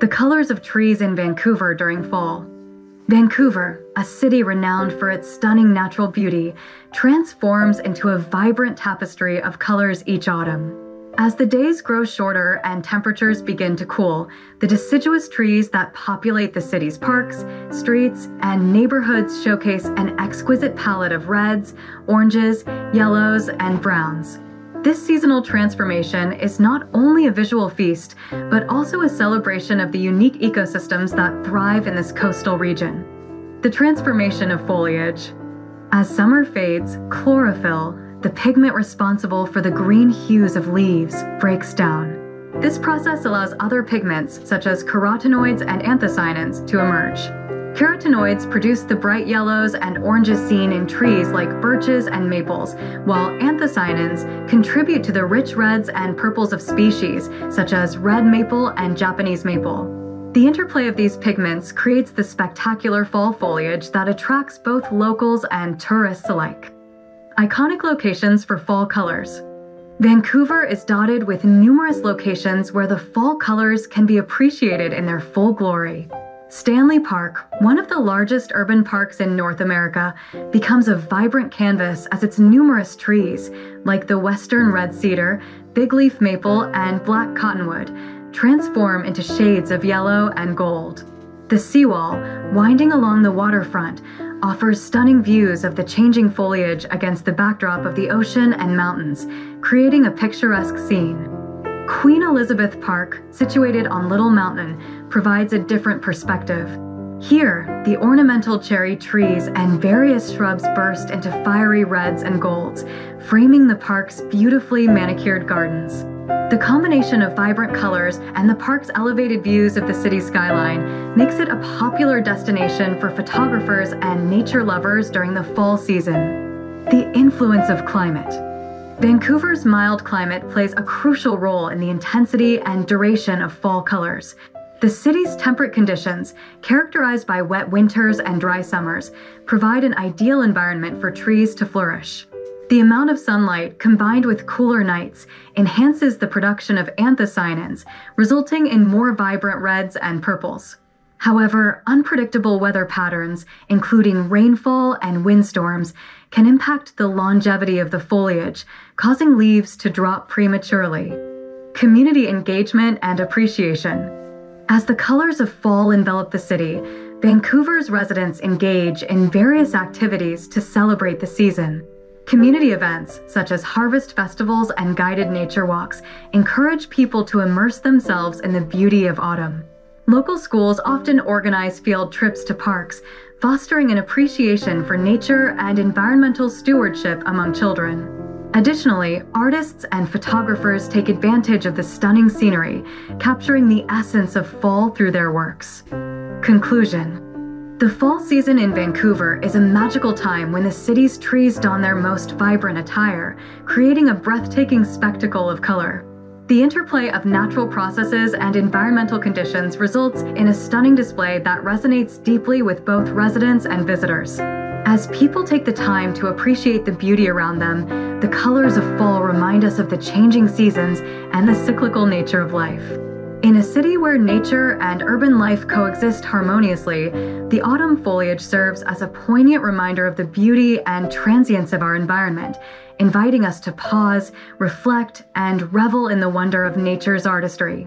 The colors of trees in Vancouver during fall. Vancouver, a city renowned for its stunning natural beauty, transforms into a vibrant tapestry of colors each autumn. As the days grow shorter and temperatures begin to cool, the deciduous trees that populate the city's parks, streets, and neighborhoods showcase an exquisite palette of reds, oranges, yellows, and browns. This seasonal transformation is not only a visual feast, but also a celebration of the unique ecosystems that thrive in this coastal region. The transformation of foliage. As summer fades, chlorophyll, the pigment responsible for the green hues of leaves, breaks down. This process allows other pigments, such as carotenoids and anthocyanins, to emerge. Carotenoids produce the bright yellows and oranges seen in trees like birches and maples, while anthocyanins contribute to the rich reds and purples of species such as red maple and Japanese maple. The interplay of these pigments creates the spectacular fall foliage that attracts both locals and tourists alike. Iconic locations for fall colors. Vancouver is dotted with numerous locations where the fall colors can be appreciated in their full glory. Stanley Park, one of the largest urban parks in North America, becomes a vibrant canvas as its numerous trees, like the western red cedar, big leaf maple, and black cottonwood, transform into shades of yellow and gold. The seawall, winding along the waterfront, offers stunning views of the changing foliage against the backdrop of the ocean and mountains, creating a picturesque scene. Queen Elizabeth Park, situated on Little Mountain, provides a different perspective. Here, the ornamental cherry trees and various shrubs burst into fiery reds and golds, framing the park's beautifully manicured gardens. The combination of vibrant colors and the park's elevated views of the city skyline makes it a popular destination for photographers and nature lovers during the fall season. The influence of climate. Vancouver's mild climate plays a crucial role in the intensity and duration of fall colors. The city's temperate conditions, characterized by wet winters and dry summers, provide an ideal environment for trees to flourish. The amount of sunlight, combined with cooler nights, enhances the production of anthocyanins, resulting in more vibrant reds and purples. However, unpredictable weather patterns, including rainfall and windstorms, can impact the longevity of the foliage, causing leaves to drop prematurely. Community engagement and appreciation. As the colors of fall envelop the city, Vancouver's residents engage in various activities to celebrate the season. Community events, such as harvest festivals and guided nature walks, encourage people to immerse themselves in the beauty of autumn. Local schools often organize field trips to parks, fostering an appreciation for nature and environmental stewardship among children. Additionally, artists and photographers take advantage of the stunning scenery, capturing the essence of fall through their works. Conclusion The fall season in Vancouver is a magical time when the city's trees don their most vibrant attire, creating a breathtaking spectacle of color. The interplay of natural processes and environmental conditions results in a stunning display that resonates deeply with both residents and visitors. As people take the time to appreciate the beauty around them, the colors of fall remind us of the changing seasons and the cyclical nature of life. In a city where nature and urban life coexist harmoniously, the autumn foliage serves as a poignant reminder of the beauty and transience of our environment inviting us to pause, reflect, and revel in the wonder of nature's artistry.